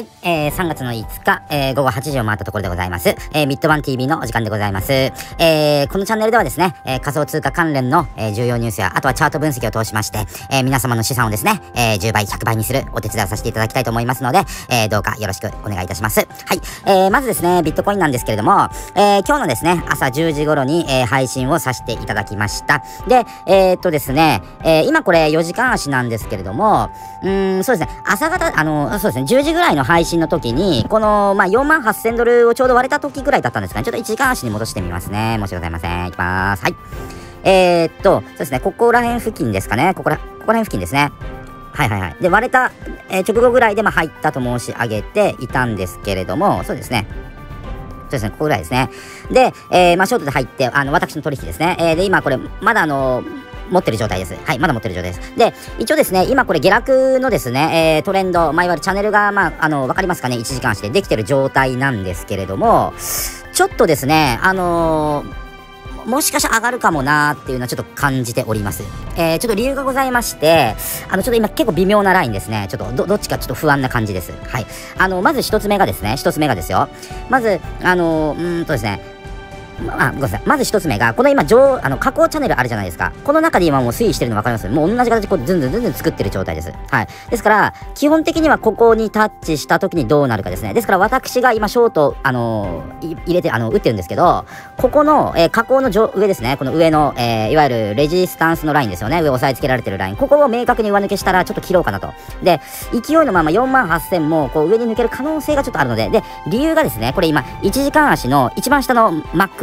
はい、えー、3月の5日、えー、午後8時を回ったところでございます。えー、ミッドバン TV のお時間でございます。えー、このチャンネルではですね、えー、仮想通貨関連の、えー、重要ニュースや、あとはチャート分析を通しまして、えー、皆様の資産をですね、えー、10倍、100倍にするお手伝いをさせていただきたいと思いますので、えー、どうかよろしくお願いいたします。はい、えー、まずですね、ビットコインなんですけれども、えー、今日のですね、朝10時頃に、えー、配信をさせていただきました。で、えー、っとですね、えー、今これ4時間足なんですけれども、うん、そうですね、朝方、あの、そうですね、10時ぐらいの配信の時に、この、まあ、4万8000ドルをちょうど割れた時ぐらいだったんですかね。ちょっと1時間足に戻してみますね。申し訳ございません。いきます。はい。えー、っと、そうですね、ここら辺付近ですかね。ここら、ここら辺付近ですね。はいはいはい。で、割れた、えー、直後ぐらいで、まあ、入ったと申し上げていたんですけれども、そうですね。そうですね、ここぐらいですね。で、えー、まあ、ショートで入って、あの、私の取引ですね。えー、で、今これ、まだあの持ってる状態です。はい、まだ持ってる状態です。で、一応ですね、今これ下落のですね、えー、トレンド、まあ、いわゆるチャンネルが、まあ、あの、わかりますかね ?1 時間足でできてる状態なんですけれども、ちょっとですね、あのーもしかしたら上がるかもなーっていうのはちょっと感じております。えー、ちょっと理由がございまして、あの、ちょっと今結構微妙なラインですね。ちょっとど、どっちかちょっと不安な感じです。はい。あの、まず一つ目がですね、一つ目がですよ。まず、あの、うんとですね、あ、ごめんなさい。まず一つ目が、この今、上、あの、加工チャンネルあるじゃないですか。この中で今もう推移してるの分かります？もう同じ形こう、ずんずんずんずん作ってる状態です。はい。ですから、基本的にはここにタッチした時にどうなるかですね。ですから、私が今、ショート、あのー、入れて、あの、打ってるんですけど、ここの、えー、加工の上上ですね。この上の、えー、いわゆるレジスタンスのラインですよね。上押さえつけられてるライン。ここを明確に上抜けしたら、ちょっと切ろうかなと。で、勢いのまま4万8000も、こう、上に抜ける可能性がちょっとあるので、で、理由がですね、これ今、1時間足の一番下の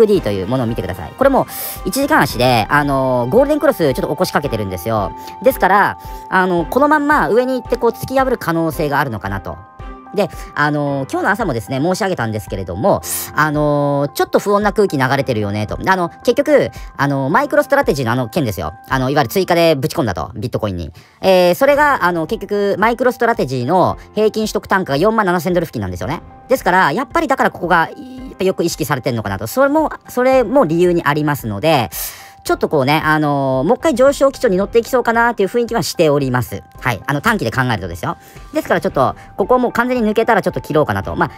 d というものを見てください。これも1時間足で、あのー、ゴールデンクロスちょっと起こしかけてるんですよ。ですから、あのー、このまんま上に行ってこう突き破る可能性があるのかなと。で、あのー、今日の朝もですね、申し上げたんですけれども、あのー、ちょっと不穏な空気流れてるよね、と。あの、結局、あの、マイクロストラテジーのあの件ですよ。あの、いわゆる追加でぶち込んだと、ビットコインに。えー、それが、あの、結局、マイクロストラテジーの平均取得単価が4万7000ドル付近なんですよね。ですから、やっぱりだからここが、よく意識されてるのかなと。それも、それも理由にありますので、ちょっとこうね、あのー、もう一回上昇基調に乗っていきそうかなっていう雰囲気はしております。はい。あの、短期で考えるとですよ。ですからちょっと、ここもう完全に抜けたらちょっと切ろうかなと。まあ、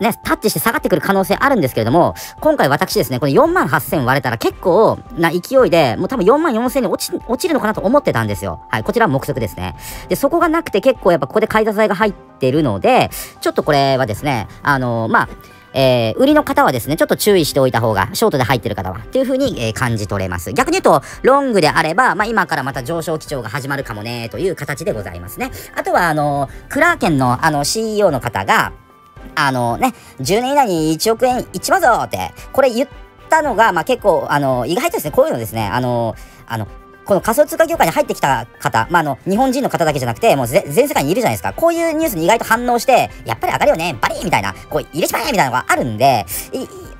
ね、タッチして下がってくる可能性あるんですけれども、今回私ですね、この4万8000割れたら結構な勢いで、もう多分4万4000に落ち、落ちるのかなと思ってたんですよ。はい、こちらは目測ですね。で、そこがなくて結構やっぱここで買い支えが入ってるので、ちょっとこれはですね、あのー、まあ、えー、売りの方はですね、ちょっと注意しておいた方が、ショートで入ってる方は、っていう風に、えー、感じ取れます。逆に言うと、ロングであれば、まあ、今からまた上昇基調が始まるかもね、という形でございますね。あとは、あのクラーケンの、あの、CEO の方が、あのね、10年以内に1億円いっちまうぞって、これ言ったのが、まあ、結構、あの、意外とですね、こういうのですね、あの、あの、この仮想通貨業界に入ってきた方、まあ、あの、日本人の方だけじゃなくて、もう全世界にいるじゃないですか。こういうニュースに意外と反応して、やっぱり上がるよね、バリーみたいな、こう、入れちまえみたいなのがあるんで、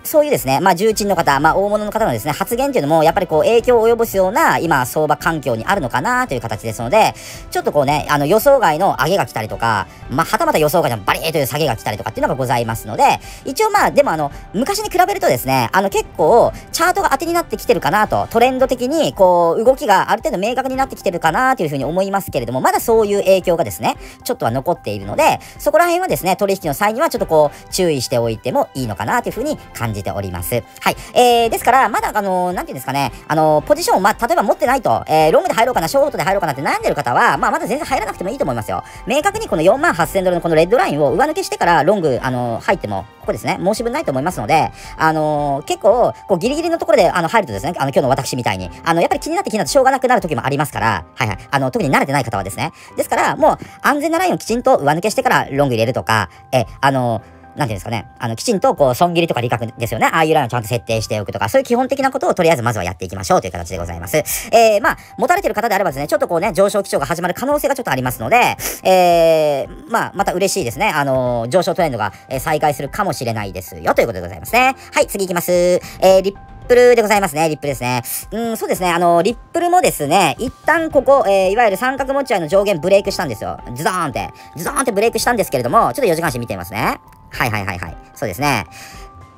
そういうですね、まあ、重鎮の方、まあ、大物の方のですね、発言っていうのも、やっぱりこう、影響を及ぼすような、今、相場環境にあるのかなという形ですので、ちょっとこうね、あの、予想外の上げが来たりとか、まあ、はたまた予想外のバリーという下げが来たりとかっていうのがございますので、一応まあ、でもあの、昔に比べるとですね、あの、結構、チャートが当てになってきてるかなと、トレンド的に、こう、動きがある程度明確になってきてるかなというふうに思いますけれども、まだそういう影響がですね、ちょっとは残っているので、そこら辺はですね、取引の際にはちょっとこう、注意しておいてもいいのかなというふうに感じ感じております。はい。えー、ですから、まだ、あのー、なんていうんですかね、あのー、ポジションを、まあ、例えば持ってないと、えー、ロングで入ろうかな、ショートで入ろうかなって悩んでる方は、まあ、まだ全然入らなくてもいいと思いますよ。明確にこの4万8000ドルのこのレッドラインを上抜けしてから、ロング、あのー、入っても、ここですね、申し分ないと思いますので、あのー、結構、こう、ギリギリのところで、あの、入るとですね、あの、今日の私みたいに、あの、やっぱり気になって気になってしょうがなくなる時もありますから、はいはい。あの、特に慣れてない方はですね。ですから、もう、安全なラインをきちんと上抜けしてから、ロング入れるとか、え、あのーなんていうんですかね、あの、きちんと、こう、損切りとか利確ですよね。ああいうラインをちゃんと設定しておくとか、そういう基本的なことをとりあえずまずはやっていきましょうという形でございます。えー、まあ、持たれてる方であればですね、ちょっとこうね、上昇基調が始まる可能性がちょっとありますので、えー、まあ、また嬉しいですね。あのー、上昇トレンドが、え、再開するかもしれないですよということでございますね。はい、次行きます。えー、リップルでございますね。リップルですね。うん、そうですね。あの、リップルもですね、一旦ここ、えー、いわゆる三角持ち合いの上限ブレイクしたんですよ。ズドーンって。ズドーンってブレイクしたんですけれども、ちょっと4時間足見てみますね。はいはいはいはい。そうですね。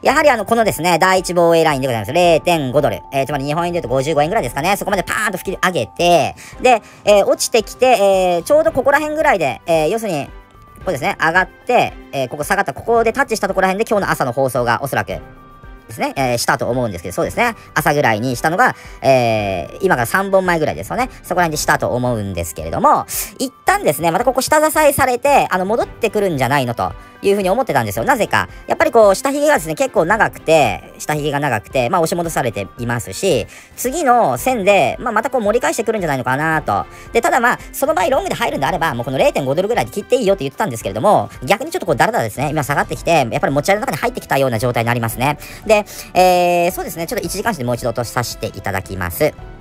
やはりあの、このですね、第一防衛ラインでございます。0.5ドル。えー、つまり日本円で言うと55円ぐらいですかね。そこまでパーンと吹き上げて、で、えー、落ちてきて、えー、ちょうどここら辺ぐらいで、え、要するに、これですね、上がって、え、ここ下がった、ここでタッチしたところら辺で今日の朝の放送がおそらくですね、え、したと思うんですけど、そうですね、朝ぐらいにしたのが、えー、今から3本前ぐらいですよね、そこら辺でしたと思うんですけれども、一旦ですね、またここ下支えされて、あの、戻ってくるんじゃないのと。いうふうに思ってたんですよ。なぜか。やっぱりこう、下髭がですね、結構長くて、下髭が長くて、まあ押し戻されていますし、次の線で、まあまたこう盛り返してくるんじゃないのかなと。で、ただまあ、その場合ロングで入るんであれば、もうこの0.5ドルぐらいで切っていいよって言ってたんですけれども、逆にちょっとこう、だらだらですね、今下がってきて、やっぱり持ち合いの中に入ってきたような状態になりますね。で、えー、そうですね、ちょっと1時間足でもう一度落とさせていただきます。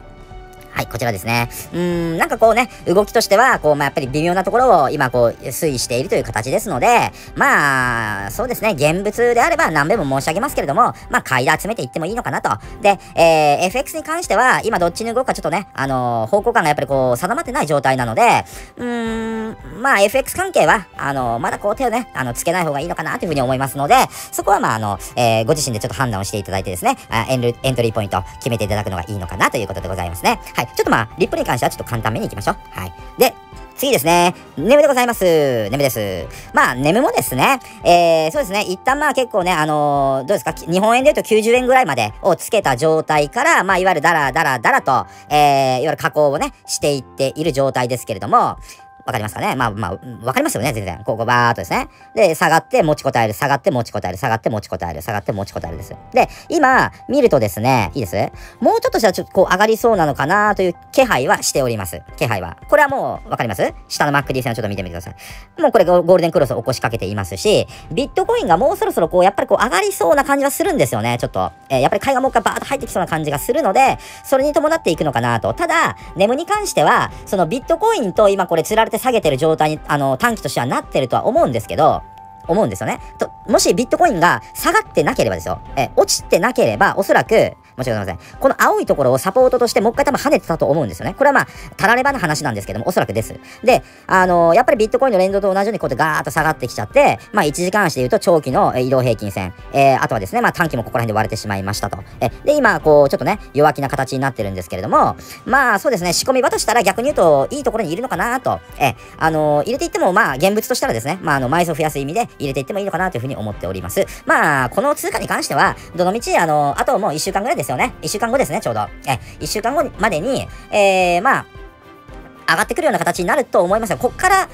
はい、こちらですね。うーん、なんかこうね、動きとしては、こう、まあ、やっぱり微妙なところを今こう、推移しているという形ですので、まあ、そうですね、現物であれば何べも申し上げますけれども、まあ、買いで集めていってもいいのかなと。で、えー、FX に関しては、今どっちに動くかちょっとね、あのー、方向感がやっぱりこう、定まってない状態なので、うーん、まあ、FX 関係は、あのー、まだこう手をね、あの、つけない方がいいのかなというふうに思いますので、そこはまあ、あの、えー、ご自身でちょっと判断をしていただいてですね、あエンエントリーポイント決めていただくのがいいのかなということでございますね。は。ちょっとまあ、リップに関してはちょっと簡単めにいきましょう。はい。で、次ですね。ネムでございます。ネムです。まあ、ネムもですね、えー、そうですね、一旦まあ結構ね、あのー、どうですか、日本円で言うと90円ぐらいまでをつけた状態から、まあ、いわゆるダラダラダラと、えー、いわゆる加工をね、していっている状態ですけれども、わかりますかね？まあまあ、わかりますよね、全然。ここバーっとですね。で、下がって持ちこたえる、下がって持ちこたえる、下がって持ちこたえる、下がって持ちこたえるです。で、今、見るとですね、いいです？もうちょっとしたらちょっとこう上がりそうなのかなという気配はしております。気配は。これはもう、わかります？下のマック D 線をちょっと見てみてください。もうこれゴールデンクロスを起こしかけていますし、ビットコインがもうそろそろこう、やっぱりこう上がりそうな感じはするんですよね、ちょっと。えー、やっぱり買いがもう一回バーッと入ってきそうな感じがするので、それに伴っていくのかなと。ただ、ネムに関しては、そのビットコインと今これ釣られて下げてる状態に、あの、短期としてはなってるとは思うんですけど、思うんですよね。と、もしビットコインが下がってなければですよ。え、落ちてなければ、おそらく、もちろんございません。この青いところをサポートとしてもう一回多分跳ねてたと思うんですよね。これはまあ、たらればの話なんですけども、おそらくです。で、あのー、やっぱりビットコインの連動と同じようにこうやってガーッと下がってきちゃって、まあ1時間足で言うと長期の移動平均線、えー、あとはですね、まあ短期もここら辺で割れてしまいましたと。え、で、今、こう、ちょっとね、弱気な形になってるんですけれども、まあそうですね、仕込み場としたら逆に言うと、いいところにいるのかなと。え、あのー、入れていっても、まあ現物としたらですね、まああの、枚数を増やす意味で入れていってもいいのかなというふうに思っております。まあ、この通貨に関しては、どのみち、あの、あともう1週間ぐらいでですよね。1週間後ですね、ちょうど。え、1週間後までに、えー、まあ、上がってくるような形になると思いますよ。こっから、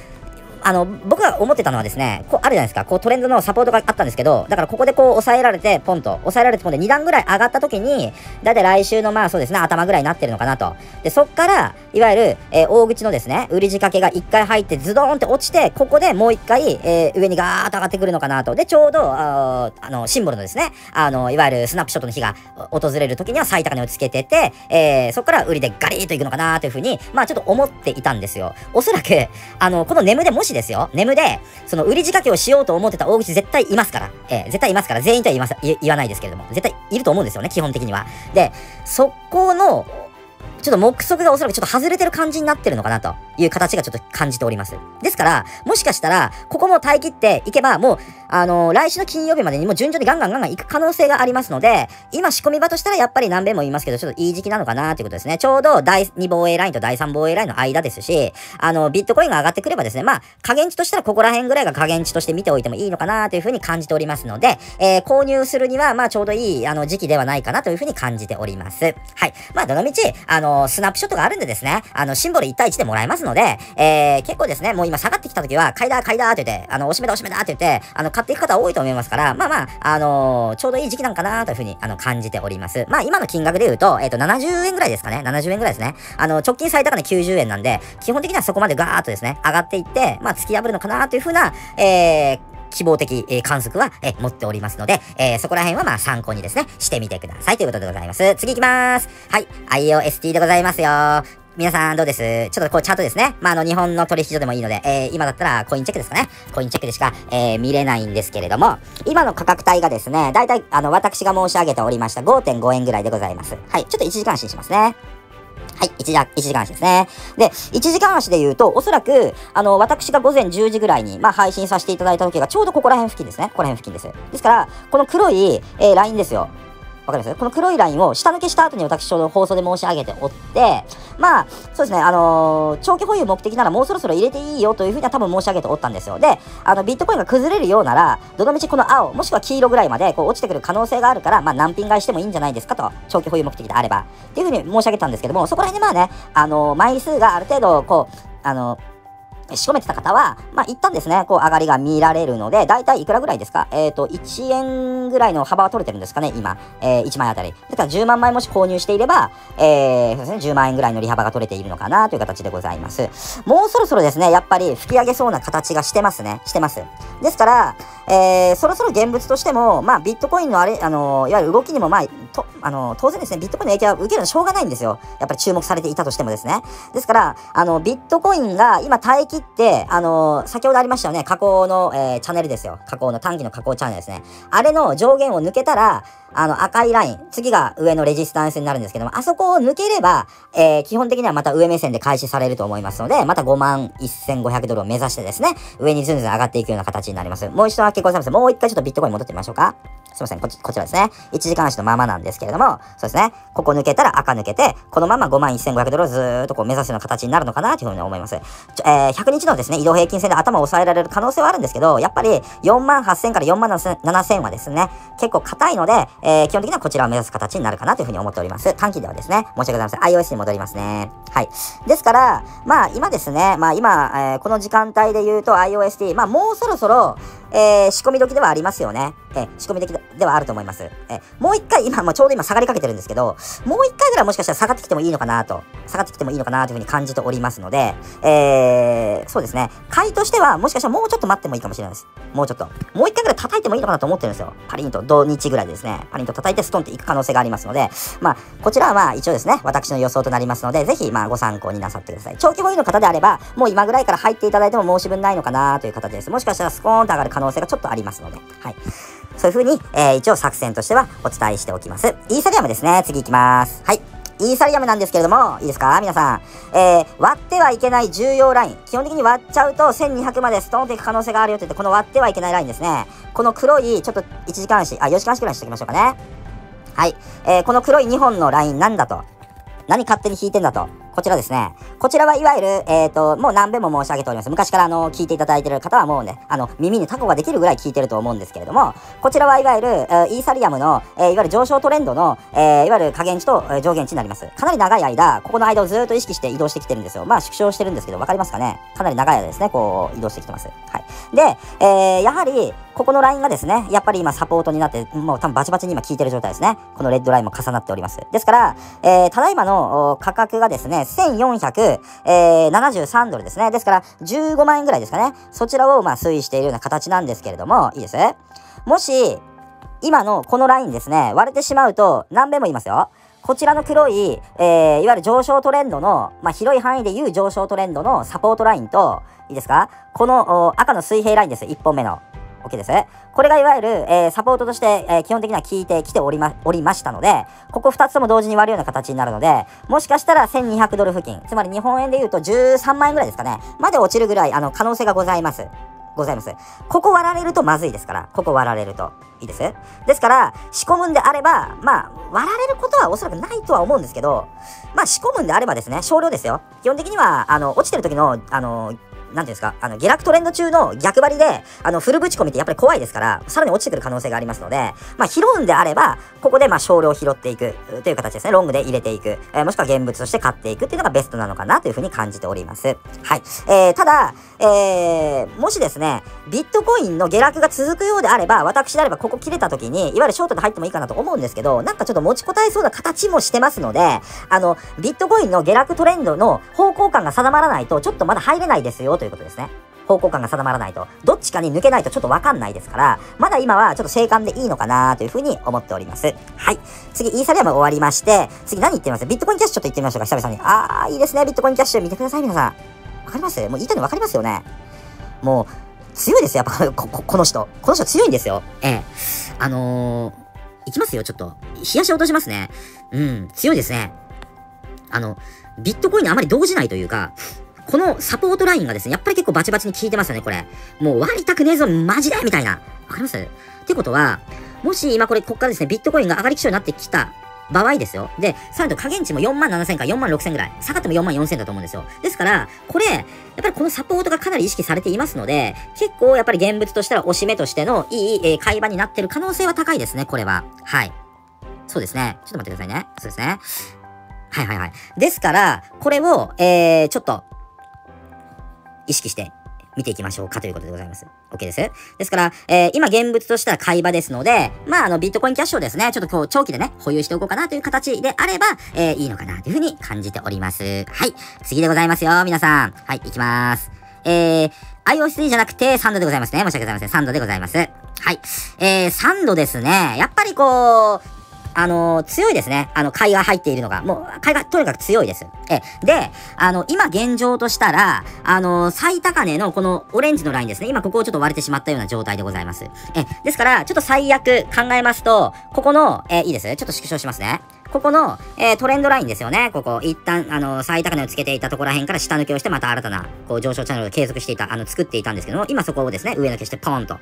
あの、僕が思ってたのはですね、こう、あるじゃないですか、こうトレンドのサポートがあったんですけど、だからここでこう抑えられて、ポンと、抑えられてポンで2段ぐらい上がった時に、だいたい来週のまあそうですね、頭ぐらいになってるのかなと。で、そっから、いわゆる、えー、大口のですね、売り仕掛けが1回入ってズドーンって落ちて、ここでもう1回、えー、上にガーッと上がってくるのかなと。で、ちょうど、あの、シンボルのですね、あの、いわゆるスナップショットの日が訪れる時には最高値をつけてて、えー、そっから売りでガリーといくのかなというふうに、まあちょっと思っていたんですよ。おそらく、あの、この眠でもしですよ、眠で、その売り仕掛けをしようと思ってた大口絶対いますから、えー、絶対いますから、全員とは言います言言わないですけれども、絶対いると思うんですよね、基本的には。で、そこの、ちょっと目測がおそらくちょっと外れてる感じになってるのかなという形がちょっと感じております。ですから、もしかしたら、ここも耐え切っていけば、もう、あのー、来週の金曜日までにも順調にガンガンガンガン行く可能性がありますので、今仕込み場としたらやっぱり何べんも言いますけど、ちょっといい時期なのかなということですね。ちょうど第2防衛ラインと第3防衛ラインの間ですし、あの、ビットコインが上がってくればですね、まあ、加減値としたらここら辺ぐらいが加減値として見ておいてもいいのかなというふうに感じておりますので、えー、購入するには、まあ、ちょうどいい、あの、時期ではないかなというふうに感じております。はい。まあ、どのみち、あの、スナップショットがあるんでですね、あの、シンボル1対1でもらえますので、えー、結構ですね、もう今下がってきた時は、買いだ、買いだって言って、あの、おしめだ、おしめだって言って、あの、買っていく方多いと思いますから、まあまあ、あのー、ちょうどいい時期なんかなというふうに、あの、感じております。まあ、今の金額で言うと、えっ、ー、と、70円ぐらいですかね。70円ぐらいですね。あの、直近最高値90円なんで、基本的にはそこまでガーッとですね、上がっていって、まあ、突き破るのかなというふうな、えー、希望的、えー、観測は、えー、持っておりますので、えー、そこら辺はまあ参考にですね、してみてくださいということでございます。次行きます。はい、IOST でございますよ。皆さんどうです？ちょっとこうチャートですね。まあ、あの、日本の取引所でもいいので、えー、今だったらコインチェックですかね。コインチェックでしか、えー、見れないんですけれども、今の価格帯がですね、だいたい、あの、私が申し上げておりました5.5円ぐらいでございます。はい、ちょっと1時間足にしますね。はい、1時、1時間足ですね。で、1時間足で言うと、おそらく、あの、私が午前10時ぐらいに、まあ、配信させていただいた時が、ちょうどここら辺付近ですね。ここら辺付近です。ですから、この黒い、えー、ラインですよ。わかります？この黒いラインを下抜けした後に私ちょうど放送で申し上げておって、まあ、そうですね、あのー、長期保有目的ならもうそろそろ入れていいよというふうには多分申し上げておったんですよ。で、あの、ビットコインが崩れるようなら、どのみちこの青、もしくは黄色ぐらいまでこう落ちてくる可能性があるから、まあ、難品買いしてもいいんじゃないですかと、長期保有目的であれば。っていうふうに申し上げたんですけども、そこら辺でまあね、あのー、枚数がある程度、こう、あのー仕込めてた方は、まあ、一旦ですね、こう、上がりが見られるので、だいたいいくらぐらいですか？えっ、ー、と、1円ぐらいの幅は取れてるんですかね、今。えー、1枚あたり。だから10万枚もし購入していれば、えー、そうですね、10万円ぐらいの利幅が取れているのかなという形でございます。もうそろそろですね、やっぱり吹き上げそうな形がしてますね。してます。ですから、えー、そろそろ現物としても、まあ、ビットコインのあれ、あのいわゆる動きにも、まあ、と、あの当然ですね、ビットコインの影響は受けるのはしょうがないんですよ。やっぱり注目されていたとしてもですね。ですから、あの、ビットコインが今耐え切って、あの先ほどありましたよね、加工の、えー、チャンネルですよ。加工の短期の加工チャンネルですね。あれの上限を抜けたら、あの赤いライン、次が上のレジスタンスになるんですけども、あそこを抜ければ、えー、基本的にはまた上目線で開始されると思いますので、また5万1500ドルを目指してですね、上にずんずん上がっていくような形になります。もう一度だけございます。もう一回ちょっとビットコイン戻ってみましょうか。すいません、こちこちらですね。1時間足のままなんですけれども、そうですね。ここ抜けたら赤抜けて、このまま5万1500ドルをずーっとこう目指すような形になるのかなというふうに思います。えー、100日のですね、移動平均線で頭を抑えられる可能性はあるんですけど、やっぱり4万8000から4万7000はですね、結構硬いので、えー、基本的にはこちらを目指す形になるかなというふうに思っております。短期ではですね、申し訳ございません。iOS に戻りますね。はい。ですから、まあ今ですね、まあ今、えー、この時間帯で言うと iOST、まあもうそろそろ、えー、仕込み時ではありますよね。えー、仕込み時でではあると思います。え、もう一回、今、もうちょうど今下がりかけてるんですけど、もう一回ぐらいもしかしたら下がってきてもいいのかなと、下がってきてもいいのかなというふうに感じておりますので、えー、そうですね。買いとしては、もしかしたらもうちょっと待ってもいいかもしれないです。もうちょっと。もう一回ぐらい叩いてもいいのかなと思ってるんですよ。パリンと、土日ぐらいでですね、パリンと叩いてストンっていく可能性がありますので、まあ、こちらはまあ一応ですね、私の予想となりますので、ぜひまあご参考になさってください。長期保有の方であれば、もう今ぐらいから入っていただいても申し分ないのかなという形です。もしかしたらスコーンと上がる可能性がちょっとありますので、はい。そういう風に、えー、一応作戦としてはお伝えしておきます。イーサリアムですね。次行きます。はい。イーサリアムなんですけれども、いいですか？皆さん。えー、割ってはいけない重要ライン。基本的に割っちゃうと1200までストーンといく可能性があるよって言って、この割ってはいけないラインですね。この黒い、ちょっと1時間足、あ、4時間足くらいにしておきましょうかね。はい。えー、この黒い2本のラインなんだと。何勝手に引いてんだと。こちらですね。こちらはいわゆる、えっ、ー、と、もう何べも申し上げております。昔からあの、聞いていただいてる方はもうね、あの、耳にタコができるぐらい聞いてると思うんですけれども、こちらはいわゆる、えー、イーサリアムの、えー、いわゆる上昇トレンドの、えいわゆる下限値と、え上限値になります。かなり長い間、ここの間をずっと意識して移動してきてるんですよ。まあ、縮小してるんですけど、わかりますかね？かなり長い間ですね、こう、移動してきてます。はい。で、えやはり、ここのラインがですね、やっぱり今サポートになって、もう多分バチバチに今効いてる状態ですね。このレッドラインも重なっております。ですから、えー、ただいまの価格がですね、1473ドルですね。ですから、15万円ぐらいですかね。そちらをまあ推移しているような形なんですけれども、いいです？もし、今のこのラインですね、割れてしまうと何べんも言いますよ。こちらの黒い、えー、いわゆる上昇トレンドの、まあ、広い範囲で言う上昇トレンドのサポートラインと、いいですか？この赤の水平ラインです。1本目の。OK です。これがいわゆる、えー、サポートとして、えー、基本的には効いてきておりま、おりましたので、ここ2つとも同時に割るような形になるので、もしかしたら1200ドル付近、つまり日本円で言うと13万円ぐらいですかね、まで落ちるぐらい、あの、可能性がございます。ございます。ここ割られるとまずいですから、ここ割られると。いいですですから、仕込むんであれば、まあ、割られることはおそらくないとは思うんですけど、まあ、仕込むんであればですね、少量ですよ。基本的には、あの、落ちてる時の、あの、なんていうんですか、あの、下落トレンド中の逆張りで、あの、フルぶち込みってやっぱり怖いですから、さらに落ちてくる可能性がありますので、まあ、拾うんであれば、ここでまあ、少量拾っていくという形ですね。ロングで入れていく、えー、もしくは現物として買っていくっていうのがベストなのかなというふうに感じております。はい。えー、ただ、えー、もしですね、ビットコインの下落が続くようであれば、私であればここ切れた時に、いわゆるショートで入ってもいいかなと思うんですけど、なんかちょっと持ちこたえそうな形もしてますので、あの、ビットコインの下落トレンドの方向感が定まらないと、ちょっとまだ入れないですよということですね。方向感が定まらないと、どっちかに抜けないとちょっとわかんないですから、まだ今はちょっと静観でいいのかなというふうに思っております。はい。次、イーサリアム終わりまして、次何言ってみます？ビットコインキャッシュちょっと言ってみましょうか、久々に。あー、いいですね、ビットコインキャッシュ。見てください、皆さん。わかります？もう言いたいのわかりますよね。もう、強いですよ、やっぱこ、こ、この人。この人強いんですよ。ええ。あのー、いきますよ、ちょっと。冷やし落としますね。うん、強いですね。あの、ビットコインにあまり動じないというか、このサポートラインがですね、やっぱり結構バチバチに効いてますよね、これ。もう割りたくねえぞ、マジでみたいな。わかります？ってことは、もし今これ、こっからですね、ビットコインが上がり基調になってきた場合ですよ。で、さらに加減値も4万7000か4万6000ぐらい。下がっても4万4000だと思うんですよ。ですから、これ、やっぱりこのサポートがかなり意識されていますので、結構やっぱり現物としてはおしめとしてのいい、えー、会話になってる可能性は高いですね、これは。はい。そうですね。ちょっと待ってくださいね。そうですね。はいはいはい。ですから、これを、えー、ちょっと、意識して見ていきましょうかということでございます。OK です。ですから、えー、今現物としては買い場ですので、まあ、あの、ビットコインキャッシュをですね、ちょっとこう、長期でね、保有しておこうかなという形であれば、えー、いいのかなというふうに感じております。はい。次でございますよ、皆さん。はい、いきます。えー、IOC じゃなくて3度でございますね。申し訳ございません。3度でございます。はい。えー、3度ですね。やっぱりこう、あの、強いですね。あの、買いが入っているのが。もう、買いがとにかく強いです。え、で、あの、今現状としたら、あの、最高値のこのオレンジのラインですね。今ここをちょっと割れてしまったような状態でございます。え、ですから、ちょっと最悪考えますと、ここの、え、いいですちょっと縮小しますね。ここの、えー、トレンドラインですよね。ここ、一旦、あの、最高値をつけていたところら辺から下抜けをして、また新たな、こう、上昇チャンネルを継続していた、あの、作っていたんですけども、今そこをですね、上抜けしてポーンと、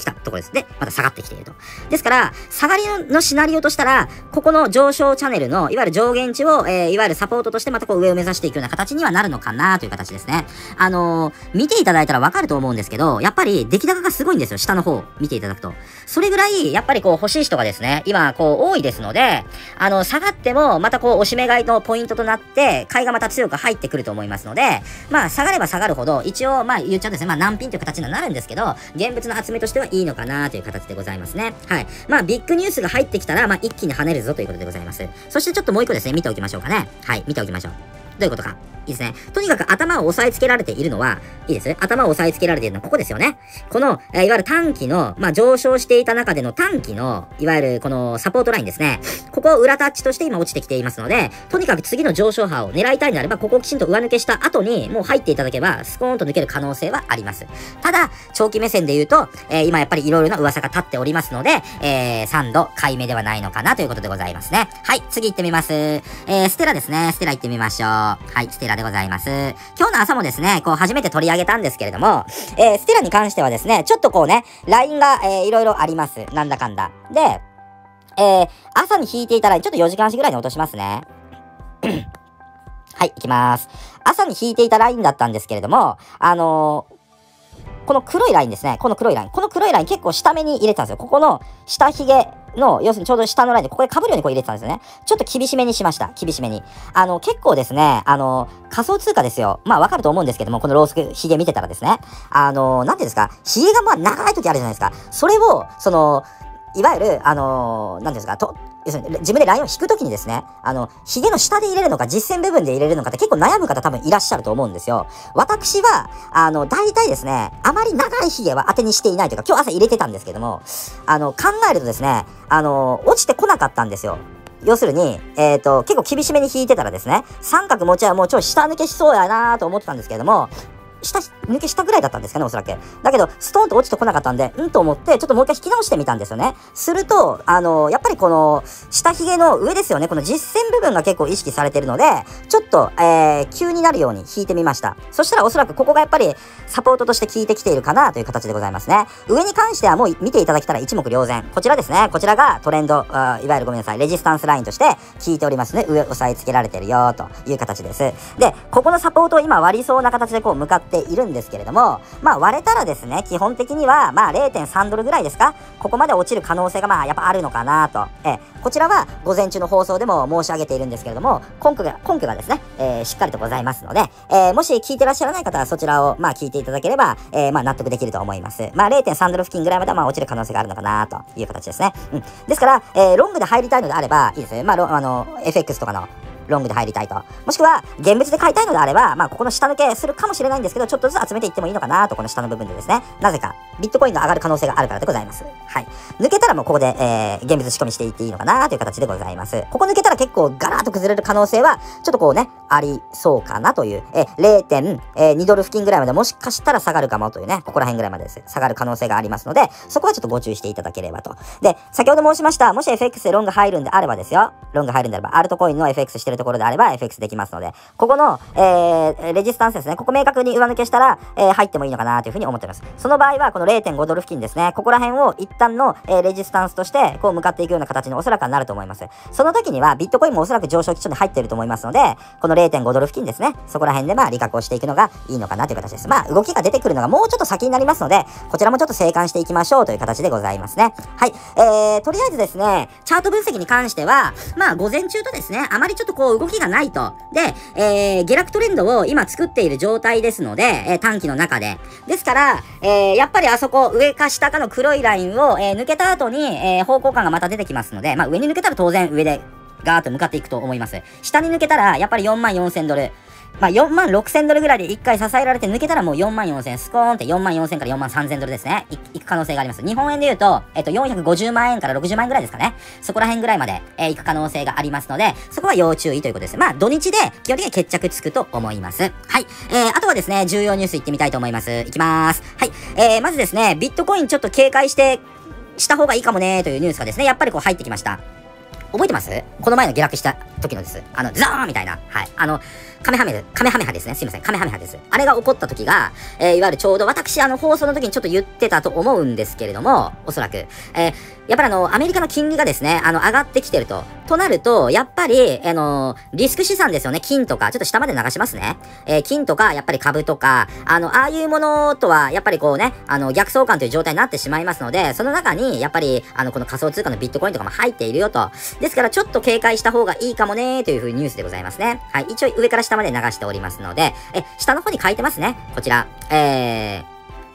来たとこです。で、また下がってきていると。ですから、下がりのシナリオとしたら、ここの上昇チャンネルの、いわゆる上限値を、えー、いわゆるサポートとしてまたこう上を目指していくような形にはなるのかなという形ですね。あのー、見ていただいたらわかると思うんですけど、やっぱり出来高がすごいんですよ。下の方、見ていただくと。それぐらい、やっぱりこう欲しい人がですね、今こう多いですので、あの、下がっても、またこう、おしめ買いのポイントとなって、買いがまた強く入ってくると思いますので、まあ、下がれば下がるほど、一応、まあ、言っちゃうとですね、まあ、難品という形にはなるんですけど、現物の集めとしてはいいのかなという形でございますね。はい。まあ、ビッグニュースが入ってきたら、まあ、一気に跳ねるぞということでございます。そしてちょっともう一個ですね、見ておきましょうかね。はい、見ておきましょう。どういうことか。いいですね。とにかく頭を押さえつけられているのは、いいです頭を押さえつけられているのはここですよね。この、えー、いわゆる短期の、まあ、上昇していた中での短期の、いわゆるこのサポートラインですね。ここを裏タッチとして今落ちてきていますので、とにかく次の上昇波を狙いたいのであれば、ここをきちんと上抜けした後に、もう入っていただけば、スコーンと抜ける可能性はあります。ただ、長期目線で言うと、えー、今やっぱり色々な噂が立っておりますので、えー、3度買い目ではないのかなということでございますね。はい、次行ってみます。えー、ステラですね。ステラ行ってみましょう。はい、ステラでございます。今日の朝もですね、こう初めて取り上げたんですけれども、えー、ステラに関してはですね、ちょっとこうね、LINE が、えー、いろいろあります。なんだかんだ。で、えー、朝に引いていたら、ちょっと4時間足ぐらいに落としますね。はい、行きます。朝に引いていたラインだったんですけれども、あのこの黒いラインですね。この黒いライン。この黒いライン結構下目に入れてたんですよ。ここの下髭の、要するにちょうど下のラインで、ここで被るようにこう入れてたんですよね。ちょっと厳しめにしました。厳しめに。あの、結構ですね、あの、仮想通貨ですよ。まあわかると思うんですけども、このロースヒゲ見てたらですね。あの、なんていうんですか、髭がまあ長い時あるじゃないですか。それを、その、いわゆる、あのー、なんですか、と、要するに自分でラインを引くときにですね、あの、髭の下で入れるのか実線部分で入れるのかって結構悩む方多分いらっしゃると思うんですよ。私は、あの、大体ですね、あまり長い髭は当てにしていないというか、今日朝入れてたんですけども、あの、考えるとですね、あの、落ちてこなかったんですよ。要するに、えっ、ー、と、結構厳しめに引いてたらですね、三角持ちはもうちょい下抜けしそうやなと思ってたんですけども、下、抜けしたぐらいだったんですかね、おそらく。だけど、ストーンと落ちてこなかったんで、うんと思って、ちょっともう一回引き直してみたんですよね。すると、あの、やっぱりこの、下髭の上ですよね、この実線部分が結構意識されてるので、ちょっと、えー、急になるように引いてみました。そしたらおそらくここがやっぱり、サポートとして効いてきているかなという形でございますね。上に関してはもう見ていただけたら一目瞭然。こちらですね、こちらがトレンド、いわゆるごめんなさい、レジスタンスラインとして効いておりますね。上押さえつけられてるよという形です。で、ここのサポートを今割りそうな形でこう向かってているんですけれども、まあ割れたらですね、基本的には、まあ0.3ドルぐらいですかここまで落ちる可能性がまあやっぱあるのかなと。えこちらは午前中の放送でも申し上げているんですけれども、根拠が、根拠がですね、えー、しっかりとございますので、えー、もし聞いてらっしゃらない方はそちらをまあ聞いていただければ、えー、まあ納得できると思います。まあ0.3ドル付近ぐらいまではまあ落ちる可能性があるのかなという形ですね。うん。ですから、えー、ロングで入りたいのであれば、いいですね。まあ、あの、FX とかのロングで入りたいと。もしくは、現物で買いたいのであれば、まあ、ここの下抜けするかもしれないんですけど、ちょっとずつ集めていってもいいのかなと、この下の部分でですね。なぜか、ビットコインが上がる可能性があるからでございます。はい。抜けたらもうここで、えー、現物仕込みしていっていいのかなという形でございます。ここ抜けたら結構ガラッと崩れる可能性は、ちょっとこうね、ありそうかなという、えー0.2ドル付近ぐらいまでもしかしたら下がるかもというね、ここら辺ぐらいまでです。下がる可能性がありますので、そこはちょっとご注意していただければと。で、先ほど申しました、もし FX でロング入るんであればですよ、ロング入るんであれば、アルトコインの FX してるところであれば FX できますので、ここの、えー、レジスタンスですね、ここ明確に上抜けしたら、えー、入ってもいいのかなというふうに思っております。その場合は、この0.5ドル付近ですね、ここら辺を一旦の、えー、レジスタンスとして、こう向かっていくような形におそらくはなると思います。その時には、ビットコインもおそらく上昇基調に入っていると思いますので、この0.5ドル付近ですね、そこら辺でまあ、利確をしていくのがいいのかなという形です。まあ、動きが出てくるのがもうちょっと先になりますので、こちらもちょっと静観していきましょうという形でございますね。はい。えー、とりあえずですね、チャート分析に関しては、まあ、午前中とですね、あまりちょっとこう、動きがないと。で、えー、下落トレンドを今作っている状態ですので、えー、短期の中で。ですから、えー、やっぱりあそこ、上か下かの黒いラインを、えー、抜けた後に、えー、方向感がまた出てきますので、まあ、上に抜けたら当然上で、ガーッと向かっていくと思います。下に抜けたら、やっぱり4万4000ドル。まあ、4万6千ドルぐらいで1回支えられて抜けたらもう4万4千、スコーンって4万4千から4万3千ドルですね。い、行く可能性があります。日本円で言うと、えっと、450万円から60万円ぐらいですかね。そこら辺ぐらいまで、えー、行く可能性がありますので、そこは要注意ということです。まあ、土日で基本的に決着つくと思います。はい。えー、あとはですね、重要ニュース行ってみたいと思います。いきまーす。はい。えー、まずですね、ビットコインちょっと警戒して、した方がいいかもねーというニュースがですね、やっぱりこう入ってきました。覚えてます？この前の下落した時のです。あの、ザーンみたいな。はい。あの、カメハメ、カメハメハですね。すいません。カメハメハです。あれが起こった時が、えー、いわゆるちょうど私、あの、放送の時にちょっと言ってたと思うんですけれども、おそらく。えー、やっぱりあの、アメリカの金利がですね、あの、上がってきてると。となると、やっぱり、あの、リスク資産ですよね。金とか、ちょっと下まで流しますね。えー、金とか、やっぱり株とか、あの、ああいうものとは、やっぱりこうね、あの、逆相関という状態になってしまいますので、その中に、やっぱり、あの、この仮想通貨のビットコインとかも入っているよと。ですから、ちょっと警戒した方がいいかもねというふうにニュースでございますね。はい。一応、上から下まで流しております。ので、え、下の方に書いてますね。こちら。えー、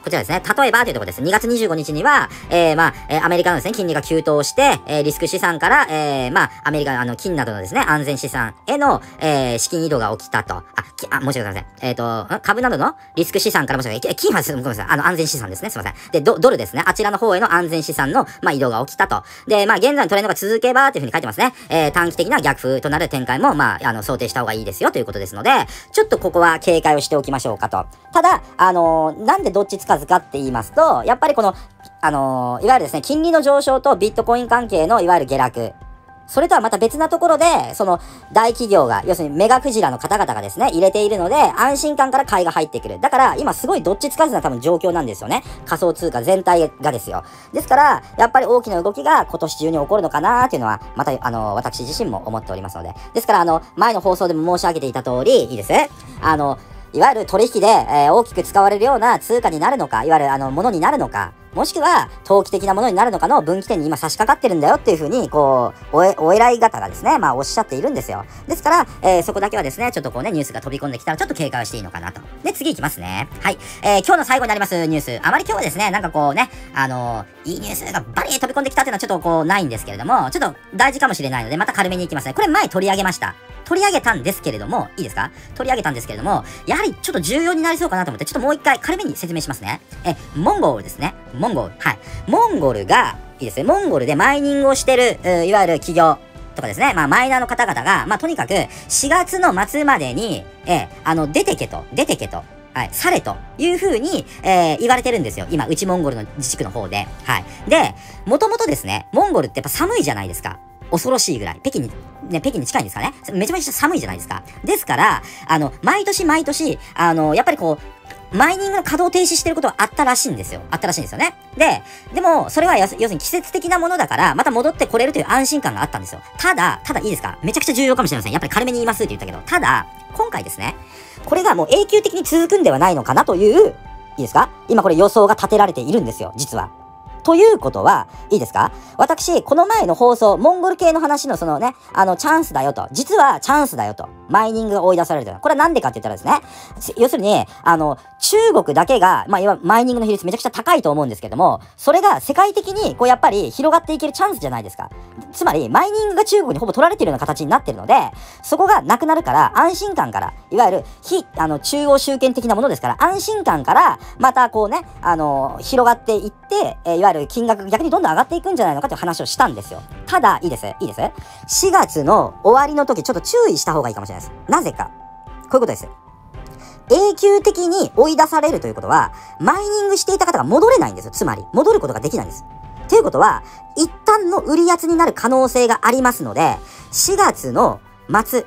こちらですね。例えばというところです。2月25日には、えー、まあ、えー、アメリカのですね、金利が急騰して、えー、リスク資産から、えー、まあ、アメリカの、あの、金などのですね、安全資産への、えー、資金移動が起きたと。あ、きあ、申し訳ございません。えっ、ー、と、株などのリスク資産から申し訳ない。金は、ごめんなさい。あの、安全資産ですね。すいません。で、ドドルですね。あちらの方への安全資産の、まあ、移動が起きたと。で、まあ、現在のトレンドが続けば、というふうに書いてますね。えー、短期的な逆風となる展開も、まあ、あの、想定した方がいいですよ、ということですので、ちょっとここは警戒をしておきましょうかと。ただ、あのー、なんでどっちつかずかって言いますと、やっぱりこの、あのー、いわゆるですね、金利の上昇とビットコイン関係のいわゆる下落。それとはまた別なところで、その大企業が、要するにメガクジラの方々がですね、入れているので、安心感から買いが入ってくる。だから、今すごいどっちつかずな多分状況なんですよね。仮想通貨全体がですよ。ですから、やっぱり大きな動きが今年中に起こるのかなっていうのは、また、あの、私自身も思っておりますので。ですから、あの、前の放送でも申し上げていた通り、いいですねあの、いわゆる取引で、えー、大きく使われるような通貨になるのか、いわゆるあの、ものになるのか、もしくは、投機的なものになるのかの分岐点に今差し掛かってるんだよっていうふうに、こう、お、お偉い方がですね、まあおっしゃっているんですよ。ですから、えー、そこだけはですね、ちょっとこうね、ニュースが飛び込んできたらちょっと警戒をしていいのかなと。で、次行きますね。はい。えー、今日の最後になりますニュース。あまり今日はですね、なんかこうね、あのー、いいニュースがバリ飛び込んできたっていうのはちょっとこう、ないんですけれども、ちょっと大事かもしれないので、また軽めに行きますね。これ前取り上げました。取り上げたんですけれども、いいですか？取り上げたんですけれども、やはりちょっと重要になりそうかなと思って、ちょっともう一回軽めに説明しますね。え、モンゴルですね。モンゴル。はい。モンゴルが、いいですね。モンゴルでマイニングをしてる、いわゆる企業、とかですね、まあ、マイナーの方々が、まあ、とにかく、4月の末までに、えあの、出てけと、出てけと、はい、されという風に、えー、言われてるんですよ。今、内モンゴルの自治区の方で。はい。で、もともとですね、モンゴルってやっぱ寒いじゃないですか。恐ろしいぐらい。北京に、ね、北京に近いんですかね。めちゃめちゃ寒いじゃないですか。ですから、あの、毎年毎年、あの、やっぱりこう、マイニングの稼働停止してることはあったらしいんですよ。あったらしいんですよね。で、でも、それは要するに季節的なものだから、また戻ってこれるという安心感があったんですよ。ただ、ただいいですか？めちゃくちゃ重要かもしれません。やっぱり軽めに言いますって言ったけど、ただ、今回ですね、これがもう永久的に続くんではないのかなという、いいですか？今これ予想が立てられているんですよ、実は。ということは、いいですか？私、この前の放送、モンゴル系の話のそのね、あの、チャンスだよと。実はチャンスだよと。マイニングが追い出されると。これはなんでかって言ったらですね、要するに、あの、中国だけが、まあ、いわマイニングの比率めちゃくちゃ高いと思うんですけども、それが世界的に、こう、やっぱり広がっていけるチャンスじゃないですか。つまり、マイニングが中国にほぼ取られているような形になってるので、そこがなくなるから、安心感から、いわゆる、非、あの、中央集権的なものですから、安心感から、またこうね、あの、広がっていって、え、いわゆる金額が逆にどんどん上がっていくんじゃないのかという話をしたんですよ。ただ、いいです。いいです。4月の終わりの時、ちょっと注意した方がいいかもしれないです。なぜか。こういうことです。永久的に追い出されるということは、マイニングしていた方が戻れないんですよ。つまり、戻ることができないんです。ということは、一旦の売り圧になる可能性がありますので、4月の末、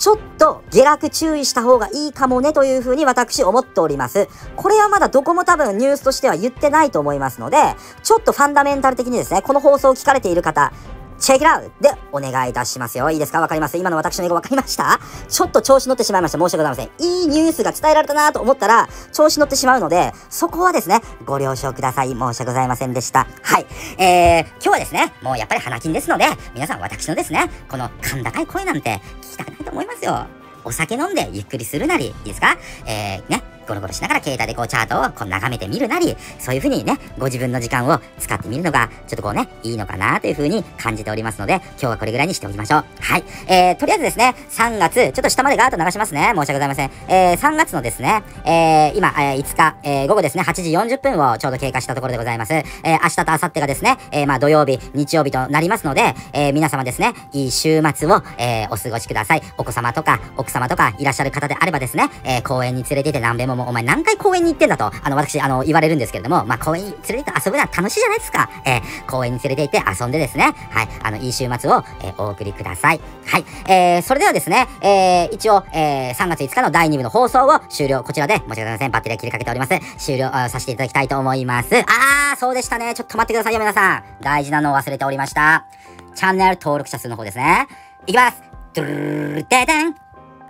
ちょっと下落注意した方がいいかもねというふうに私思っております。これはまだどこも多分ニュースとしては言ってないと思いますので、ちょっとファンダメンタル的にですね、この放送を聞かれている方、チェックラウでお願いいたしますよ。いいですか？わかります？今の私の英語わかりました？ちょっと調子乗ってしまいました。申し訳ございません。いいニュースが伝えられたなと思ったら、調子乗ってしまうので、そこはですね、ご了承ください。申し訳ございませんでした。はい。えー、今日はですね、もうやっぱり花金ですので、皆さん私のですね、この甲高い声なんて聞きたくないと思いますよ。お酒飲んでゆっくりするなり、いいですか？えー、ね、ゴロゴロしながら携帯でこうチャートをこう眺めてみるなり、そういう風にね、ご自分の時間を使ってみるのが、ちょっとこうね、いいのかなという風に感じておりますので、今日はこれぐらいにしておきましょう。はい。えー、とりあえずですね、3月、ちょっと下までガーッと流しますね。申し訳ございません。えー、3月のですね、えー、今、えー、5日、えー、午後ですね、8時40分をちょうど経過したところでございます。えー、明日と明後日がですね、えー、まあ土曜日、日曜日となりますので、えー、皆様ですね、いい週末を、えー、お過ごしください。お子様とか、奥様とかいらっしゃる方であればですね、えー、公園に連れて行って何べもも、お前何回公園に行ってんだと、あの、私、あの、言われるんですけれども、まあ、公園に連れて行って遊ぶのは楽しいじゃないですか。えー、公園に連れて行って遊んでですね、はい、あの、いい週末を、えー、お送りください。はい、えー、それではですね、えー、一応、えー、3月5日の第2部の放送を終了、こちらで、申し訳ございません、バッテリー切りかけております。終了させていただきたいと思います。あー、そうでしたね。ちょっと待ってくださいよ、皆さん。大事なのを忘れておりました。チャンネル登録者数の方ですね。いきますドゥルルデデン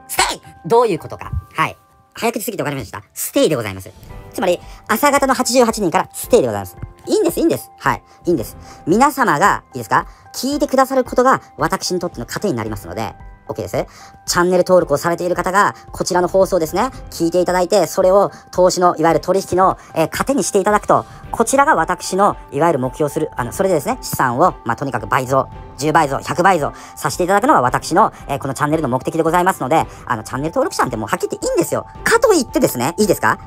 ステイどういうことか。はい。早口すぎて分かりました。ステイでございます。つまり、朝方の88人からステイでございます。いいんです、いいんです。はい。いいんです。皆様が、いいですか？聞いてくださることが私にとっての糧になりますので、OK です。チャンネル登録をされている方が、こちらの放送ですね、聞いていただいて、それを投資の、いわゆる取引の、えー、糧にしていただくと、こちらが私の、いわゆる目標する、あの、それでですね、資産を、まあ、とにかく倍増、10倍増、100倍増させていただくのが私の、えー、このチャンネルの目的でございますので、あの、チャンネル登録者なんてもうはっきり言っていいんですよ。かといってですね、いいですか？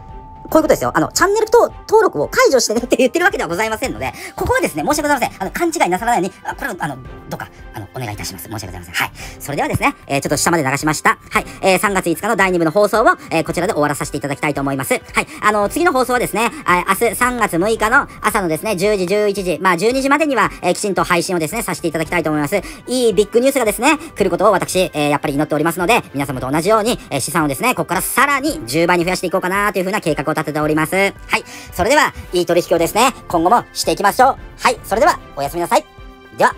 こういうことですよ。あの、チャンネル登録を解除してねって言ってるわけではございませんので、ここはですね、申し訳ございません。あの、勘違いなさらないように、あこれは、あの、どうか、あの、お願いいたします。申し訳ございません。はい。それではですね、えー、ちょっと下まで流しました。はい。えー、3月5日の第2部の放送を、えー、こちらで終わらさせていただきたいと思います。はい。あの、次の放送はですね、あ明日3月6日の朝のですね、10時、11時、まあ12時までには、えー、きちんと配信をですね、させていただきたいと思います。いいビッグニュースがですね、来ることを私、えー、やっぱり祈っておりますので、皆様と同じように、えー、資産をですね、ここからさらに10倍に増やしていこうかなというふうな計画を立てております。はい。それでは、いい取引をですね、今後もしていきましょう。はい。それでは、おやすみなさい。では、